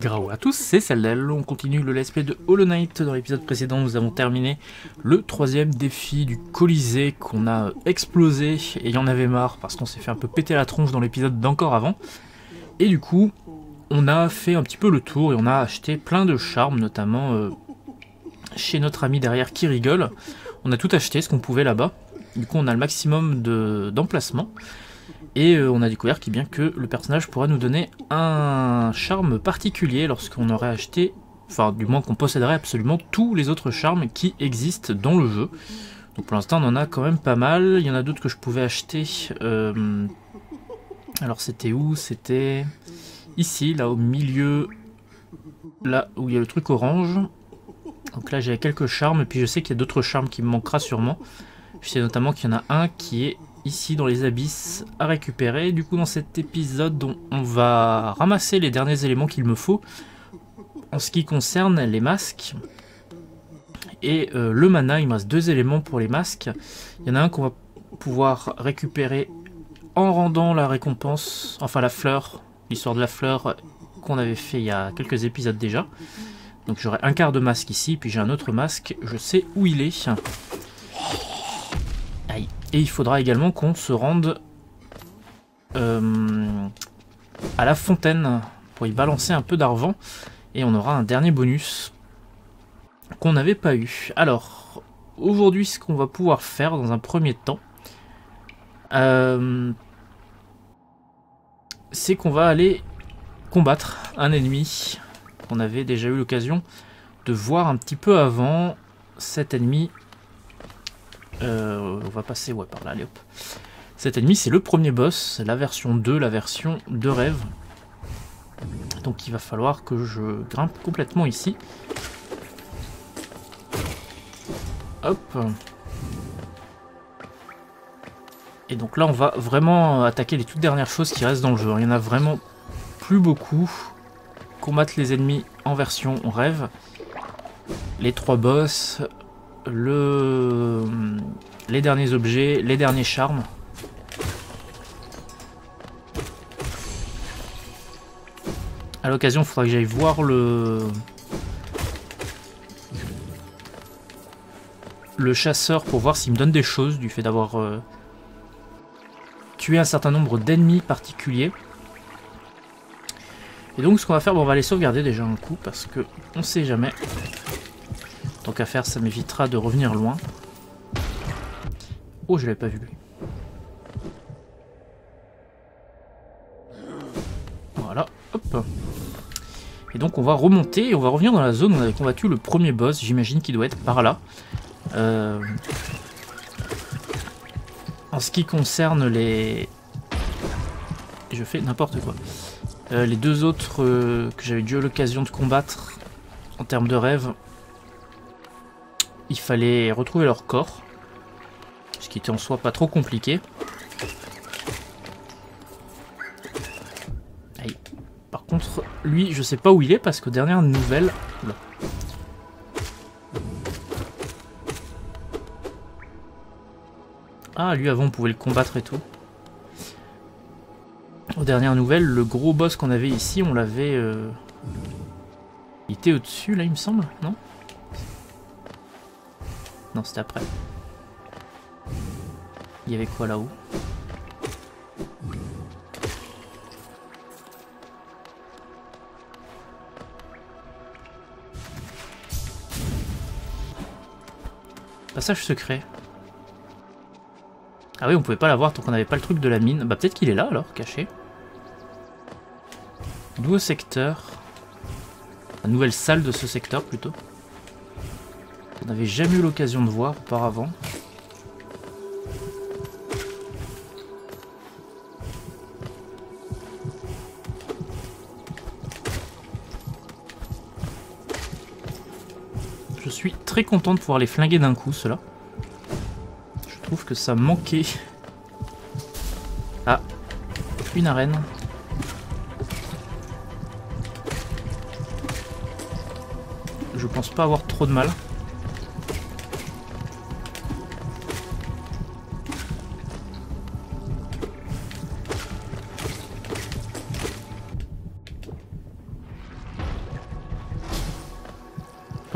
Grau à tous, c'est Saldel. On continue le let's play de Hollow Knight. Dans l'épisode précédent, nous avons terminé le troisième défi du Colisée qu'on a explosé et y en avait marre parce qu'on s'est fait un peu péter la tronche dans l'épisode d'encore avant. Et du coup, on a fait un petit peu le tour et on a acheté plein de charmes, notamment euh, chez notre ami derrière qui rigole. On a tout acheté, ce qu'on pouvait là-bas. Du coup, on a le maximum d'emplacement. et euh, on a découvert qu'il bien que le personnage pourra nous donner un charme particulier lorsqu'on aurait acheté, enfin du moins qu'on posséderait absolument tous les autres charmes qui existent dans le jeu. Donc pour l'instant on en a quand même pas mal. Il y en a d'autres que je pouvais acheter. Euh, alors c'était où? C'était ici, là au milieu, là où il y a le truc orange. Donc là j'ai quelques charmes, et puis je sais qu'il y a d'autres charmes qui me manquera sûrement. Je sais notamment qu'il y en a un qui est ici dans les abysses à récupérer. Du coup dans cet épisode on va ramasser les derniers éléments qu'il me faut en ce qui concerne les masques. Et euh, le mana, il me reste deux éléments pour les masques. Il y en a un qu'on va pouvoir récupérer en rendant la récompense, enfin la fleur, l'histoire de la fleur qu'on avait fait il y a quelques épisodes déjà. Donc j'aurai un quart de masque ici, puis j'ai un autre masque, je sais où il est. Et il faudra également qu'on se rende euh, à la fontaine pour y balancer un peu d'argent. Et on aura un dernier bonus qu'on n'avait pas eu. Alors, aujourd'hui ce qu'on va pouvoir faire dans un premier temps, euh, c'est qu'on va aller combattre un ennemi qu'on avait déjà eu l'occasion de voir un petit peu avant. Cet ennemi, euh, on va passer ouais, par là, allez hop. Cet ennemi, c'est le premier boss, la version 2, la version de rêve. Donc il va falloir que je grimpe complètement ici. Hop. Et donc là, on va vraiment attaquer les toutes dernières choses qui restent dans le jeu. Il y en a vraiment plus beaucoup. Combattre les ennemis en version rêve. Les trois boss. Le... Les derniers objets, les derniers charmes. À l'occasion, il faudra que j'aille voir le... Le chasseur pour voir s'il me donne des choses du fait d'avoir... Euh, tuer un certain nombre d'ennemis particuliers. Et donc ce qu'on va faire, bon, on va les sauvegarder déjà un coup parce que on sait jamais. Tant qu'à faire, ça m'évitera de revenir loin. Oh, je l'avais pas vu lui. Voilà, hop. Et donc on va remonter et on va revenir dans la zone où on avait combattu le premier boss. J'imagine qu'il doit être par là. Euh, en ce qui concerne les... Je fais n'importe quoi. Euh, les deux autres euh, que j'avais dû l'occasion de combattre en termes de rêve, il fallait retrouver leur corps. Ce qui était en soi pas trop compliqué. Par contre, lui, je sais pas où il est parce que dernière nouvelle... Ah, lui avant on pouvait le combattre et tout. Aux dernières le gros boss qu'on avait ici, on l'avait... Euh, il était au-dessus là il me semble, non? Non, c'était après. Il y avait quoi là-haut? Passage secret. Ah oui, on pouvait pas l'avoir tant qu'on n'avait pas le truc de la mine. Bah peut-être qu'il est là alors, caché. Nouveau secteur? La nouvelle salle de ce secteur plutôt. On n'avait jamais eu l'occasion de voir auparavant. Je suis très content de pouvoir les flinguer d'un coup, cela trouve que ça manquait. Ah, une arène. Je pense pas avoir trop de mal.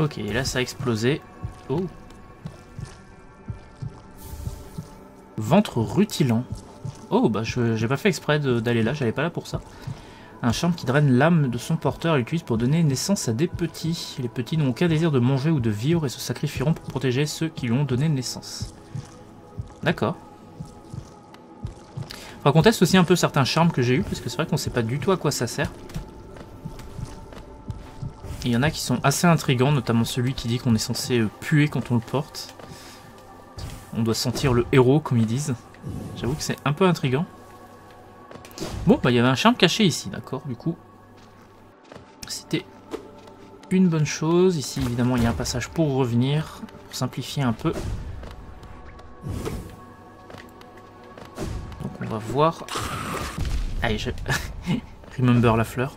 Ok, là ça a explosé. Oh. Ventre rutilant. Oh, bah j'ai pas fait exprès d'aller là, j'allais pas là pour ça. Un charme qui draine l'âme de son porteur et l'utilise pour donner naissance à des petits. Les petits n'ont aucun désir de manger ou de vivre et se sacrifieront pour protéger ceux qui lui ont donné naissance. D'accord. Faudra qu'on teste aussi un peu certains charmes que j'ai eu, parce que c'est vrai qu'on sait pas du tout à quoi ça sert. Il y en a qui sont assez intrigants, notamment celui qui dit qu'on est censé euh, puer quand on le porte. On doit sentir le héros, comme ils disent. J'avoue que c'est un peu intrigant. Bon, bah il y avait un charme caché ici, d'accord, du coup. C'était une bonne chose. Ici, évidemment, il y a un passage pour revenir, pour simplifier un peu. Donc on va voir... Allez, je... Remember la fleur.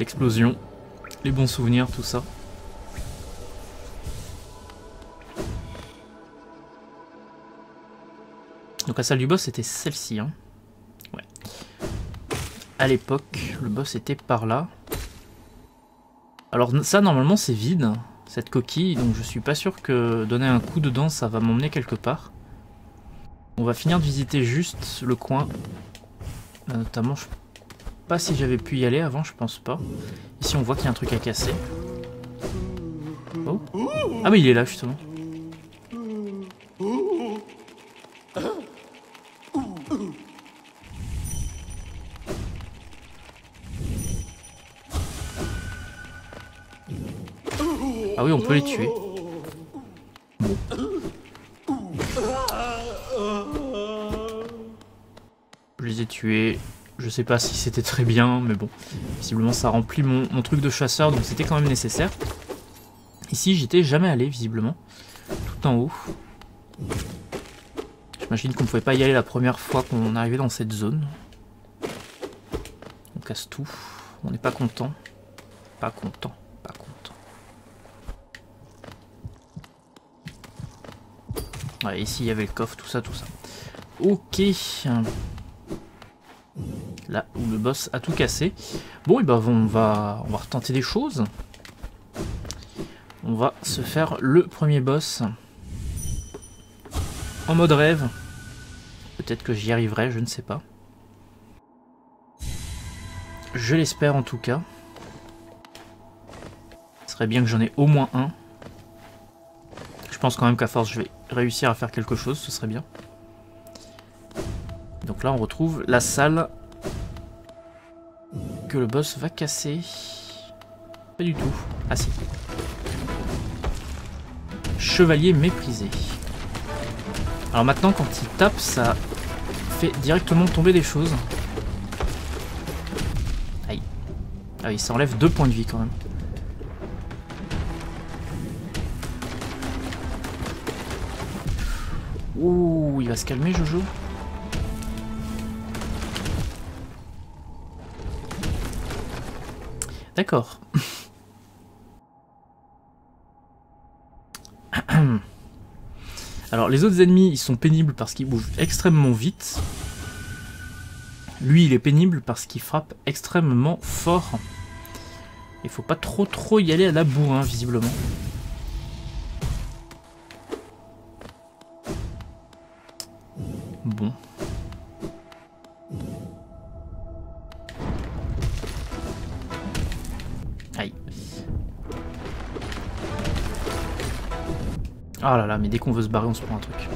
L'explosion. Les bons souvenirs, tout ça. Donc la salle du boss c'était celle-ci. Hein. À l'époque, le boss était par là. Alors ça normalement c'est vide, cette coquille, donc je suis pas sûr que donner un coup dedans ça va m'emmener quelque part. On va finir de visiter juste le coin. notamment, je pas si j'avais pu y aller avant, je pense pas. Ici on voit qu'il y a un truc à casser. Oh Ah oui il est là justement. Ah oui, on peut les tuer. Je les ai tués. Je sais pas si c'était très bien, mais bon. Visiblement, ça remplit mon, truc de chasseur, donc c'était quand même nécessaire. Ici, j'étais jamais allé, visiblement. Tout en haut. J'imagine qu'on ne pouvait pas y aller la première fois qu'on arrivait dans cette zone. On casse tout. On n'est pas content. Pas content. Ouais, ici il y avait le coffre, tout ça, tout ça. Ok. Là où le boss a tout cassé. Bon, et ben on va, on va retenter des choses. On va se faire le premier boss. En mode rêve. Peut-être que j'y arriverai, je ne sais pas. Je l'espère en tout cas. Ce serait bien que j'en ai au moins un. Je pense quand même qu'à force je vais réussir à faire quelque chose, ce serait bien. Donc là, on retrouve la salle que le boss va casser. Pas du tout. Ah si. Chevalier méprisé. Alors maintenant, quand il tape, ça fait directement tomber des choses. Aïe. Ah oui, ça enlève deux points de vie quand même. Ouh, il va se calmer, Jojo. D'accord. Alors, les autres ennemis, ils sont pénibles parce qu'ils bougent extrêmement vite. Lui, il est pénible parce qu'il frappe extrêmement fort. Il faut pas trop trop y aller à la bourre, hein, visiblement. Mais dès qu'on veut se barrer, on se prend un truc.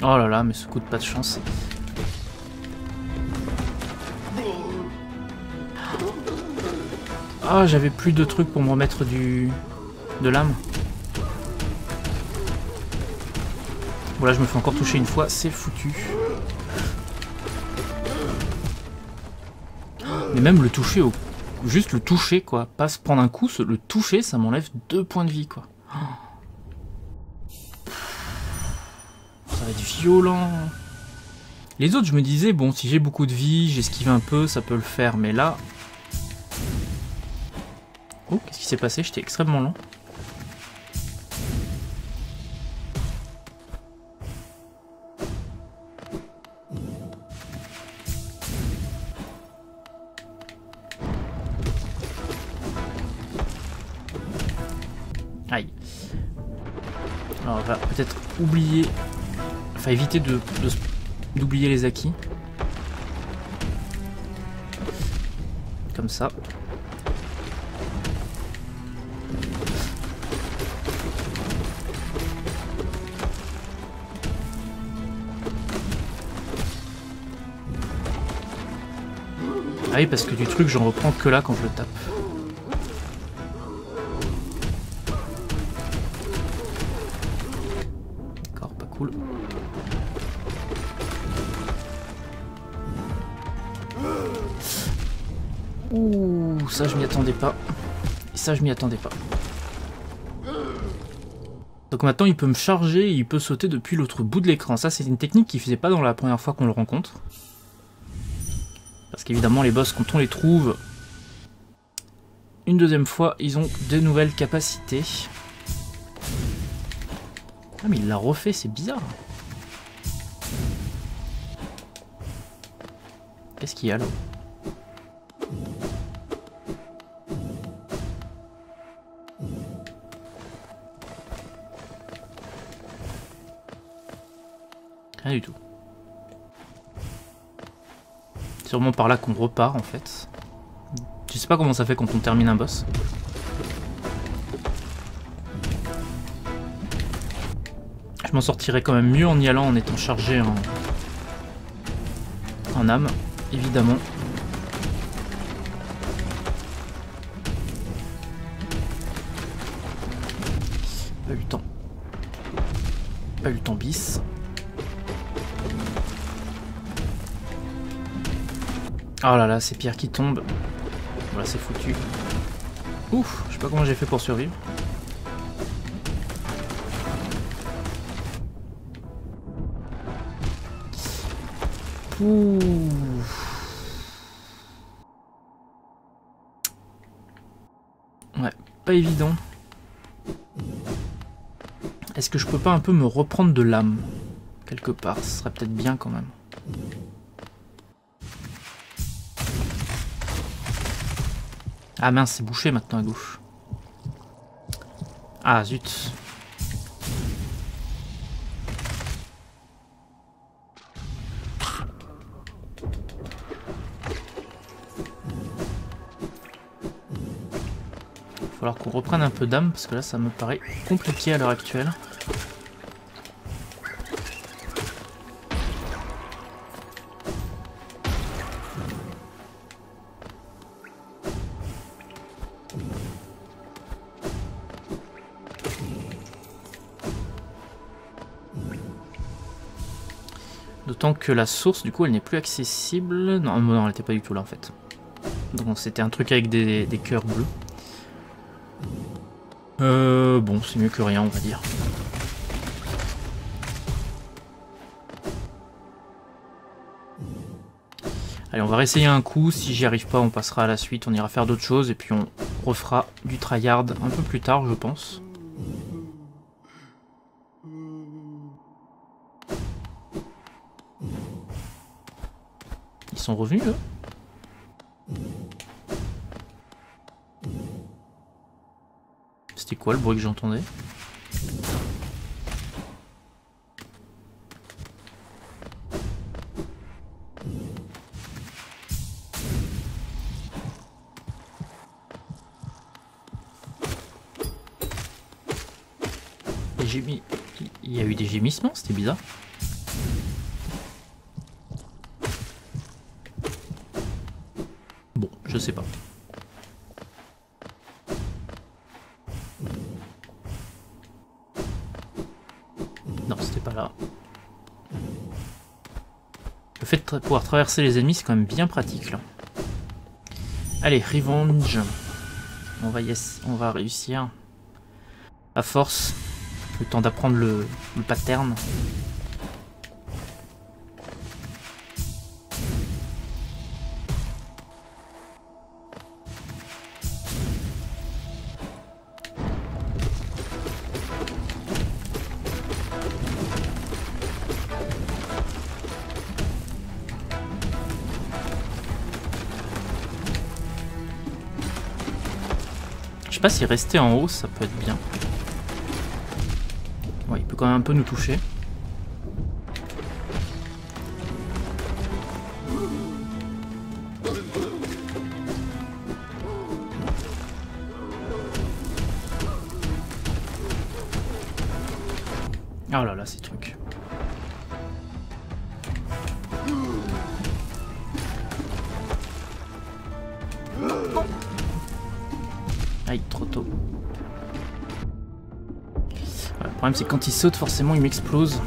Oh là là, mais ce coup de pas de chance. Ah, j'avais plus de trucs pour me remettre du... de l'âme. Voilà, je me fais encore toucher une fois, c'est foutu. Mais même le toucher, au... juste le toucher, quoi. Pas se prendre un coup, le toucher, ça m'enlève deux points de vie, quoi. Ça va être violent. Les autres, je me disais, bon, si j'ai beaucoup de vie, j'esquive un peu, ça peut le faire. Mais là, Oh, qu'est-ce qui s'est passé? J'étais extrêmement lent. Oublier... Enfin éviter de d'oublier les acquis. Comme ça. Ah oui, parce que du truc, j'en reprends que là quand je le tape. Cool. Ouh, ça je m'y attendais pas. Ça je m'y attendais pas. Donc maintenant il peut me charger et il peut sauter depuis l'autre bout de l'écran. Ça c'est une technique qu'il faisait pas dans la première fois qu'on le rencontre. Parce qu'évidemment les boss quand on les trouve une deuxième fois ils ont de nouvelles capacités. Ah mais il l'a refait, c'est bizarre. Qu'est-ce qu'il y a là Rien du tout. Sûrement par là qu'on repart en fait. Je sais pas comment ça fait quand on termine un boss. Je m'en sortirais quand même mieux en y allant en étant chargé en, en âme, évidemment. Pas eu le temps. Pas eu le temps bis. Oh là là, ces pierres qui tombent. Voilà, c'est foutu. Ouf, je sais pas comment j'ai fait pour survivre. Ouh. Ouais, pas évident. Est-ce que je peux pas un peu me reprendre de l'âme? Quelque part, ce serait peut-être bien quand même. Ah mince, c'est bouché maintenant à gauche. Ah zut. Falloir qu'on reprenne un peu d'âme parce que là ça me paraît compliqué à l'heure actuelle. D'autant que la source, du coup, elle n'est plus accessible. Non, non, elle n'était pas du tout là, en fait. Donc c'était un truc avec des, des cœurs bleus. Euh, bon, c'est mieux que rien, on va dire. Allez, on va réessayer un coup. Si j'y arrive pas, on passera à la suite. On ira faire d'autres choses et puis on refera du tryhard un peu plus tard, je pense. Ils sont revenus, eux? C'était quoi le bruit que j'entendais Il y a eu des gémissements, c'était bizarre. Pouvoir traverser les ennemis, c'est quand même bien pratique là. Allez, revenge. On va, yes, on va réussir. À force. Le temps d'apprendre le pattern. pas si en haut, ça peut être bien. Il peut quand même un peu nous toucher. Aïe, trop tôt. le problème c'est quand il saute, forcément il m'explose.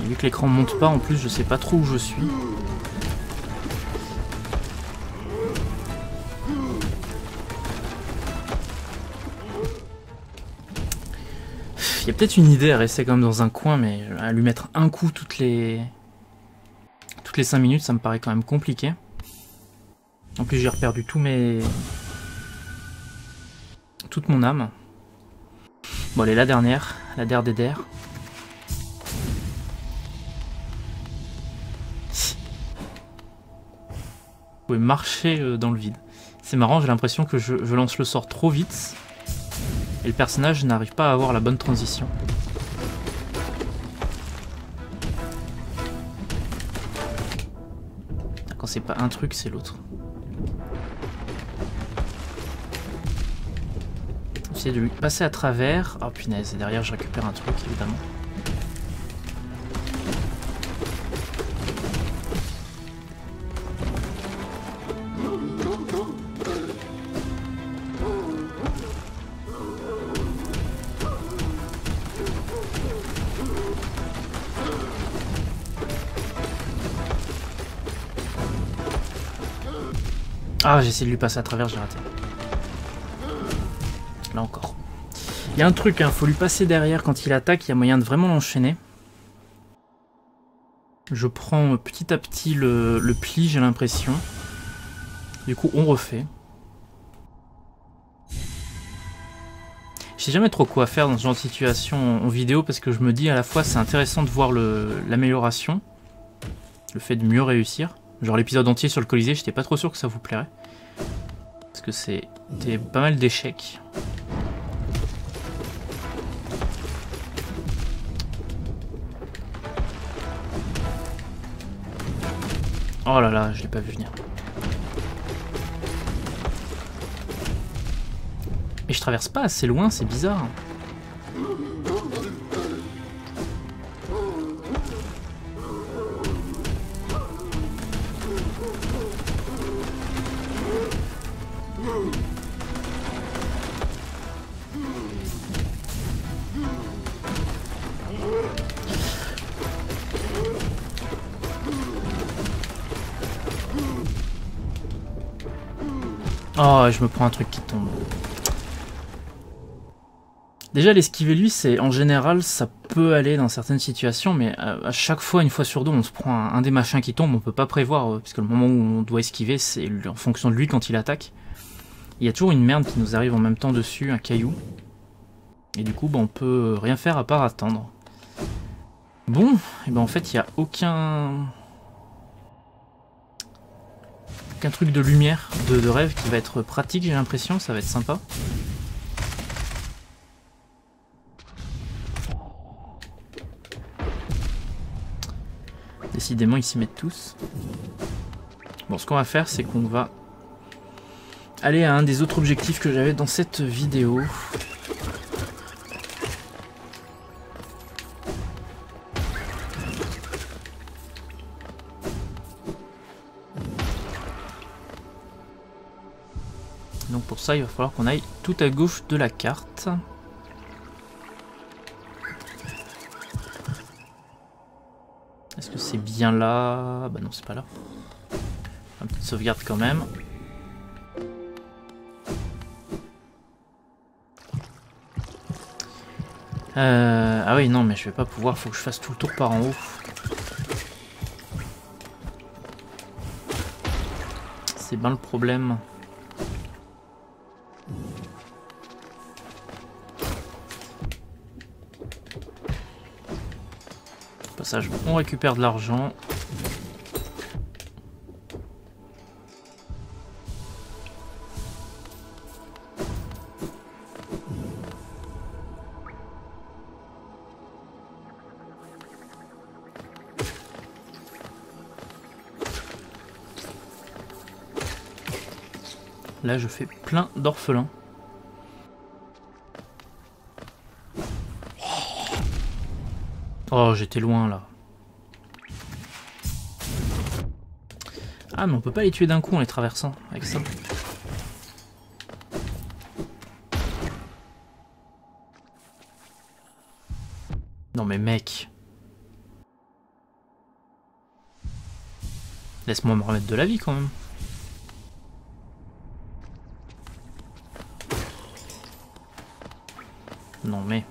Et vu que l'écran monte pas, en plus je sais pas trop où je suis. Il y a peut-être une idée à rester quand même dans un coin, mais à lui mettre un coup toutes les... Toutes les 5 minutes, ça me paraît quand même compliqué. En plus, j'ai reperdu tous mes... Toute mon âme. Bon, allez, la dernière. La der des der. Vous pouvez marcher euh, dans le vide. C'est marrant, j'ai l'impression que je, je lance le sort trop vite. Et le personnage n'arrive pas à avoir la bonne transition. Quand c'est pas un truc, c'est l'autre. De lui passer à travers. Oh punaise, et derrière je récupère un truc évidemment. Ah, j'ai essayé de lui passer à travers, j'ai raté. Il y a un truc, hein, faut lui passer derrière quand il attaque, il y a moyen de vraiment l'enchaîner. Je prends petit à petit le, pli, j'ai l'impression. Du coup, on refait. Je sais jamais trop quoi faire dans ce genre de situation en vidéo parce que je me dis à la fois c'est intéressant de voir l'amélioration, le, le fait de mieux réussir. Genre l'épisode entier sur le Colisée, j'étais pas trop sûr que ça vous plairait. Parce que c'était pas mal d'échecs. Oh là là, je l'ai pas vu venir. Mais je traverse pas assez loin, c'est bizarre. Oh, je me prends un truc qui tombe. Déjà, l'esquiver lui, c'est en général, ça peut aller dans certaines situations, mais à, chaque fois, une fois sur deux, on se prend un, des machins qui tombe, on peut pas prévoir, euh, puisque le moment où on doit esquiver, c'est en fonction de lui quand il attaque. Il y a toujours une merde qui nous arrive en même temps dessus, un caillou. Et du coup, bah, on peut rien faire à part attendre. Bon, et ben en fait, il n'y a aucun qu'un truc de lumière, de, rêve qui va être pratique, j'ai l'impression, ça va être sympa. Décidément, ils s'y mettent tous. Bon, ce qu'on va faire, c'est qu'on va aller à un des autres objectifs que j'avais dans cette vidéo. Il va falloir qu'on aille tout à gauche de la carte. Est-ce que c'est bien là? Bah non, c'est pas là. Un petite sauvegarde quand même. Euh, ah oui, non, mais je vais pas pouvoir, faut que je fasse tout le tour par en haut. C'est bien le problème. on récupère de l'argent. Là, je fais plein d'orphelins. Oh, j'étais loin là. Ah, mais on peut pas les tuer d'un coup en les traversant avec ça. Non mais mec. Laisse-moi me remettre de la vie quand même. Non mais...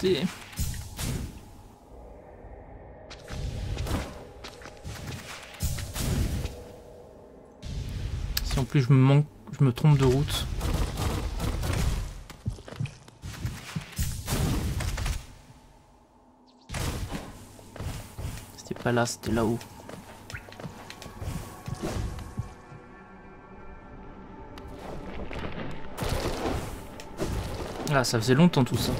Si en plus je me manque, je me trompe de route. C'était pas là, c'était là-haut. Ah, ça faisait longtemps tout ça.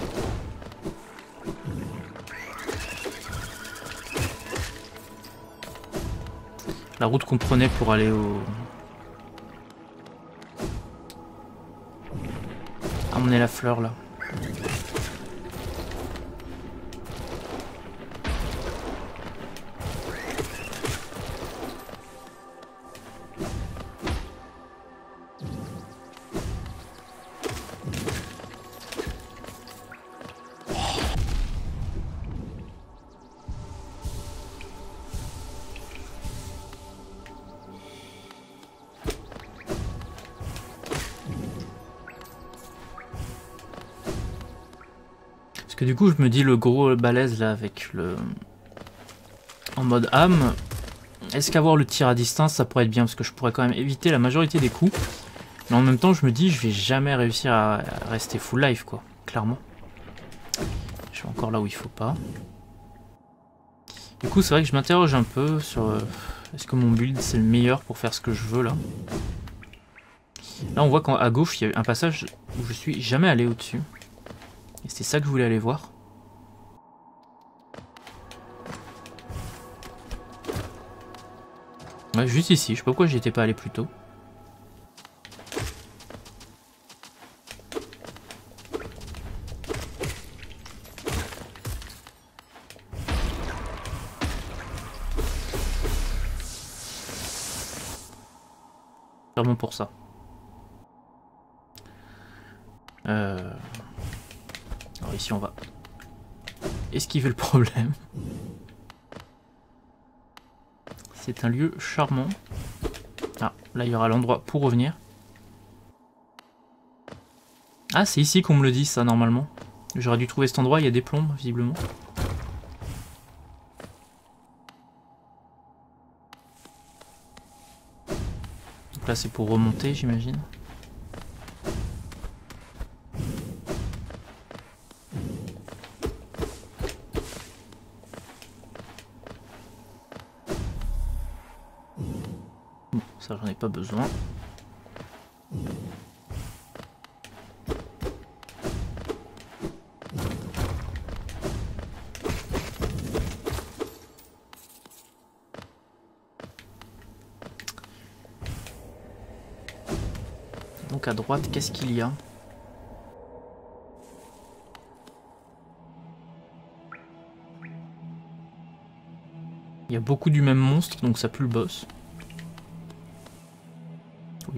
La route qu'on prenait pour aller au... Amener la fleur là. Que du coup, je me dis le gros balèze là avec le. En mode âme. Est-ce qu'avoir le tir à distance ça pourrait être bien? Parce que je pourrais quand même éviter la majorité des coups. Mais en même temps, je me dis, je vais jamais réussir à rester full life quoi. Clairement. Je suis encore là où il faut pas. Du coup, c'est vrai que je m'interroge un peu sur. Euh, est-ce que mon build c'est le meilleur pour faire ce que je veux là? Là, on voit qu'à gauche, il y a un passage où je suis jamais allé au-dessus. Et c'est ça que je voulais aller voir. Ouais, juste ici, je sais pas pourquoi j'y étais pas allé plus tôt. Vraiment pour ça. Euh ici on va esquiver le problème. C'est un lieu charmant. Ah, là il y aura l'endroit pour revenir. Ah, c'est ici qu'on me le dit ça normalement. J'aurais dû trouver cet endroit, il y a des plombes visiblement. Donc là c'est pour remonter j'imagine. Pas besoin. Donc à droite, qu'est-ce qu'il y a? Il y a beaucoup du même monstre, donc ça pue le boss.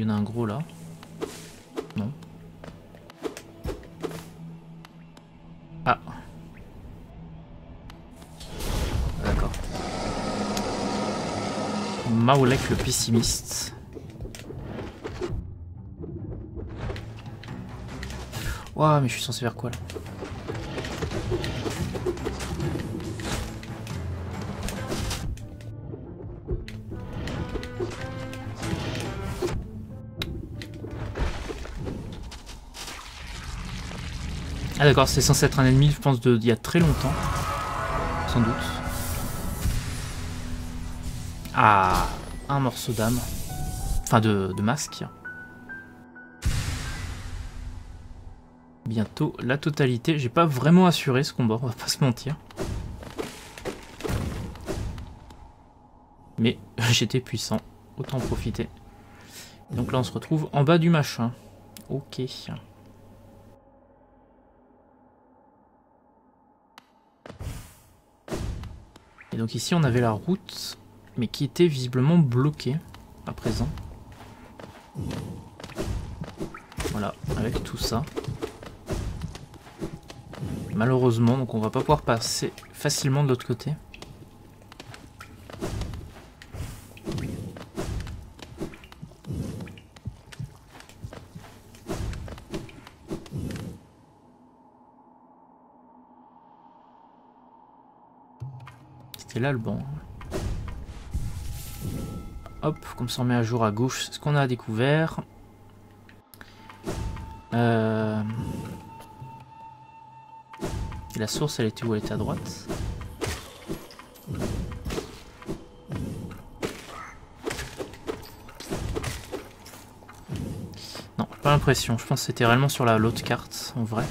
Il y en a un gros là. Non. Ah. D'accord. Maolek le pessimiste. Ouah, mais je suis censé faire quoi là? D'accord, c'est censé être un ennemi, je pense, d'il y a très longtemps. Sans doute. Ah, un morceau d'âme. Enfin, de, masque. Bientôt la totalité. J'ai pas vraiment assuré ce combat, on va pas se mentir. Mais j'étais puissant, autant profiter. Donc là on se retrouve en bas du machin. Ok. Et donc ici on avait la route, mais qui était visiblement bloquée à présent. Voilà, avec tout ça. Malheureusement, donc on va pas pouvoir passer facilement de l'autre côté. C'était là le banc. Hop, comme ça on met à jour à gauche ce qu'on a découvert. Euh... la source, elle était où? Elle était à droite. Non, pas l'impression. Je pense que c'était réellement sur l'autre carte, en vrai.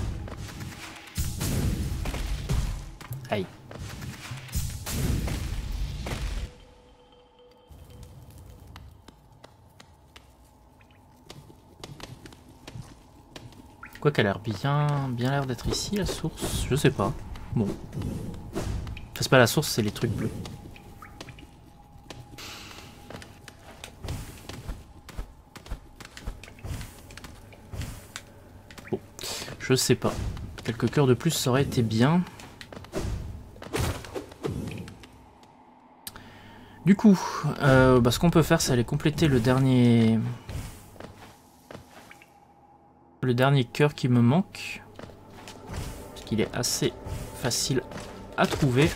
A l'air bien, bien l'air d'être ici, la source. Je sais pas. Bon. C'est pas la source, c'est les trucs bleus. Bon. Je sais pas. Quelques cœurs de plus, ça aurait été bien. Du coup, euh, bah, ce qu'on peut faire, c'est aller compléter le dernier, le dernier cœur qui me manque. Parce qu'il est assez facile à trouver.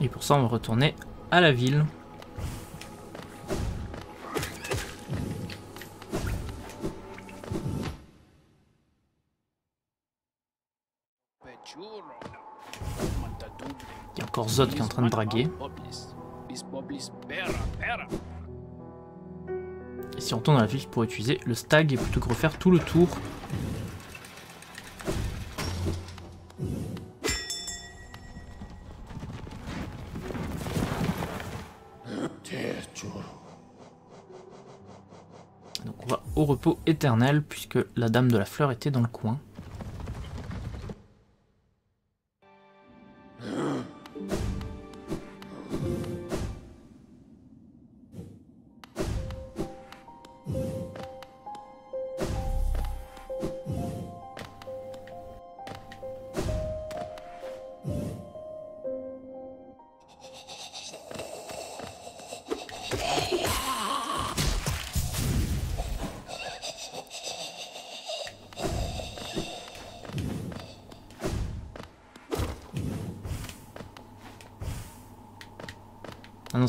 Et pour ça, on va retourner à la ville. Qui est en train de draguer. Et si on retourne dans la ville pour utiliser le stag et plutôt que refaire tout le tour. Donc on va au repos éternel puisque la dame de la fleur était dans le coin.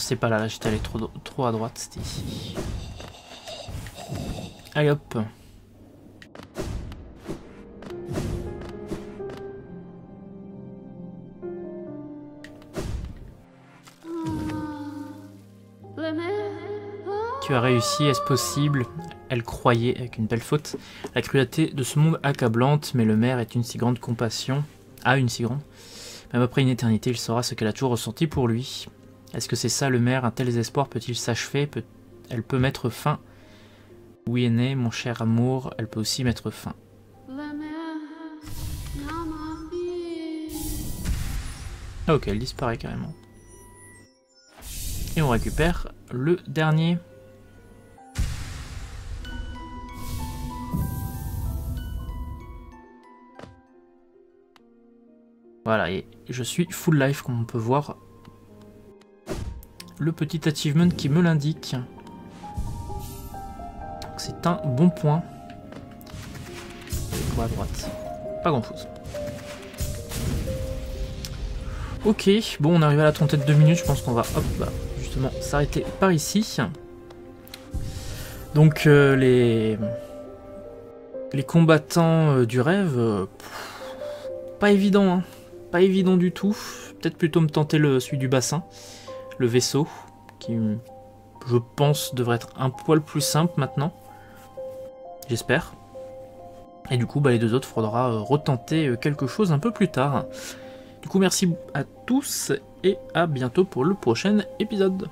C'est pas là, j'étais allé trop, trop à droite, c'était ici. Allez hop. Tu as réussi, est-ce possible? Elle croyait, avec une belle faute, la cruauté de ce monde accablante, mais le maire est une si grande compassion, a une si grande. Même après une éternité, il saura ce qu'elle a toujours ressenti pour lui. Est-ce que c'est ça le maire? Un tel espoir peut-il s'achever? Peut... Elle peut mettre fin? Oui, aîné, mon cher amour, elle peut aussi mettre fin. Ah, ok, elle disparaît carrément. Et on récupère le dernier. Voilà, et je suis full life comme on peut voir le petit achievement qui me l'indique. C'est un bon point. Pas grand chose. Ok, bon on arrive à la trentaine de minutes, je pense qu'on va bah, justement s'arrêter par ici. Donc euh, les les combattants euh, du rêve, euh, pas évident, hein. pas évident du tout. Peut-être plutôt me tenter le celui du bassin, le vaisseau, qui je pense devrait être un poil plus simple maintenant. J'espère. Et du coup, bah, les deux autres, faudra retenter quelque chose un peu plus tard. Du coup, merci à tous et à bientôt pour le prochain épisode.